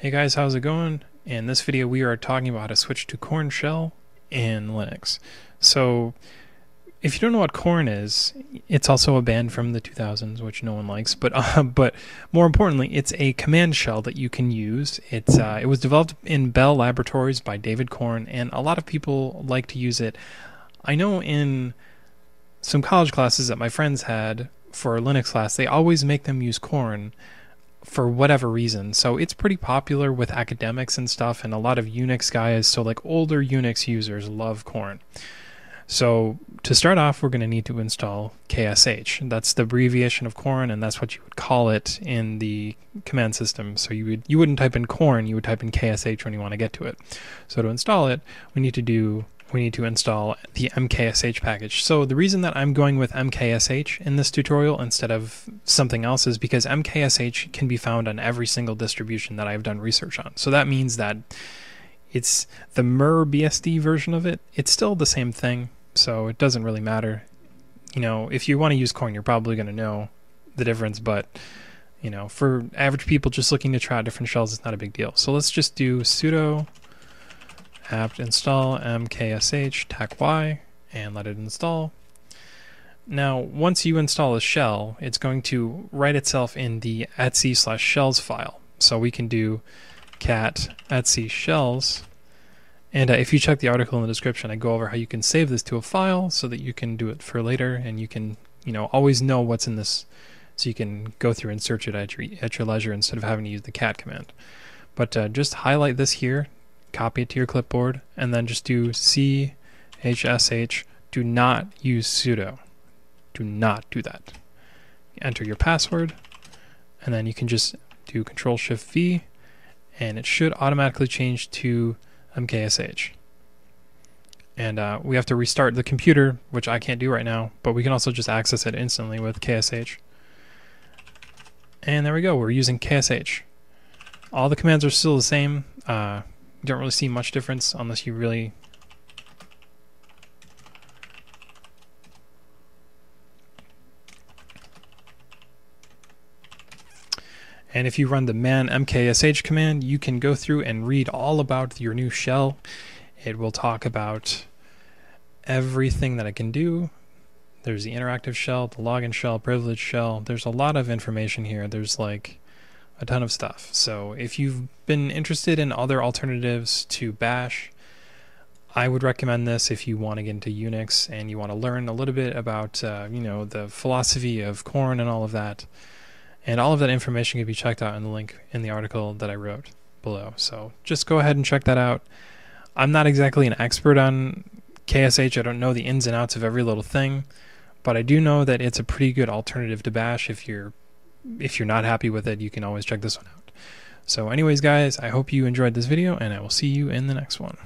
Hey guys, how's it going? In this video we are talking about how to switch to Korn shell in Linux. So if you don't know what Korn is, it's also a band from the 2000s, which no one likes. But uh, but more importantly, it's a command shell that you can use. It's uh, it was developed in Bell Laboratories by David Korn, and a lot of people like to use it. I know in some college classes that my friends had for a Linux class, they always make them use Korn for whatever reason. So it's pretty popular with academics and stuff, and a lot of Unix guys, so like older Unix users, love Korn. So to start off, we're going to need to install KSH. That's the abbreviation of Korn, and that's what you would call it in the command system. So you would you wouldn't type in Korn, you would type in KSH when you want to get to it. So to install it, we need to do we need to install the mksh package. So the reason that I'm going with mksh in this tutorial instead of something else is because mksh can be found on every single distribution that I've done research on. So that means that it's the MirBSD version of it. It's still the same thing so it doesn't really matter. You know, if you want to use Korn, you're probably going to know the difference, but you know, for average people just looking to try out different shells, it's not a big deal. So let's just do sudo apt install mksh tacy and let it install. Now, once you install a shell, it's going to write itself in the etc slash shells file. So we can do cat etc shells and uh, if you check the article in the description, I go over how you can save this to a file so that you can do it for later, and you can, you know, always know what's in this, so you can go through and search it at your at your leisure instead of having to use the cat command. But uh, just highlight this here, copy it to your clipboard, and then just do chsh. Do not use sudo. Do not do that. Enter your password, and then you can just do Control Shift V, and it should automatically change to mksh. And uh, we have to restart the computer, which I can't do right now, but we can also just access it instantly with KSH. And there we go, we're using KSH. All the commands are still the same. Uh, don't really see much difference unless you really And if you run the man mksh command, you can go through and read all about your new shell. It will talk about everything that it can do. There's the interactive shell, the login shell, privilege shell. There's a lot of information here. There's like a ton of stuff. So if you've been interested in other alternatives to Bash, I would recommend this if you want to get into Unix and you want to learn a little bit about, uh, you know, the philosophy of Korn and all of that. And all of that information can be checked out in the link in the article that I wrote below. So just go ahead and check that out. I'm not exactly an expert on KSH. I don't know the ins and outs of every little thing, but I do know that it's a pretty good alternative to Bash. If you're if you're not happy with it, you can always check this one out. So anyways, guys, I hope you enjoyed this video, and I will see you in the next one.